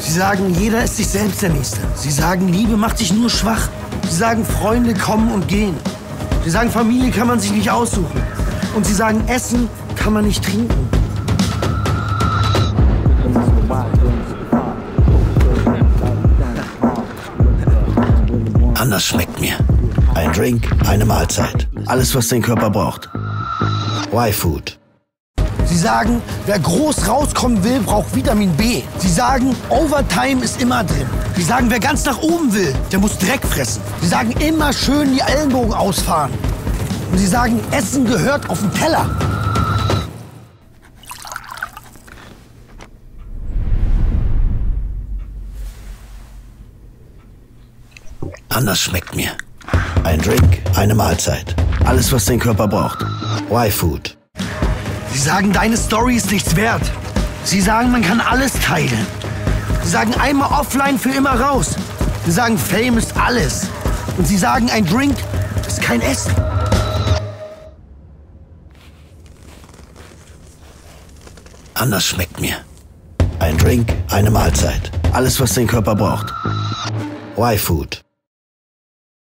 Sie sagen, jeder ist sich selbst der Nächste. Sie sagen, Liebe macht sich nur schwach. Sie sagen, Freunde kommen und gehen. Sie sagen, Familie kann man sich nicht aussuchen. Und sie sagen, Essen kann man nicht trinken. Anders schmeckt mir. Ein Drink, eine Mahlzeit. Alles, was dein Körper braucht. Y-Food. Sie sagen, wer groß rauskommen will, braucht Vitamin B. Sie sagen, Overtime ist immer drin. Sie sagen, wer ganz nach oben will, der muss Dreck fressen. Sie sagen, immer schön die Ellenbogen ausfahren. Und sie sagen, Essen gehört auf den Teller. Anders schmeckt mir. Ein Drink, eine Mahlzeit. Alles, was dein Körper braucht. Y-Food. Sie sagen, deine Story ist nichts wert. Sie sagen, man kann alles teilen. Sie sagen, einmal offline, für immer raus. Sie sagen, Fame ist alles. Und sie sagen, ein Drink ist kein Essen. Anders schmeckt mir. Ein Drink, eine Mahlzeit. Alles, was dein Körper braucht. Y-Food.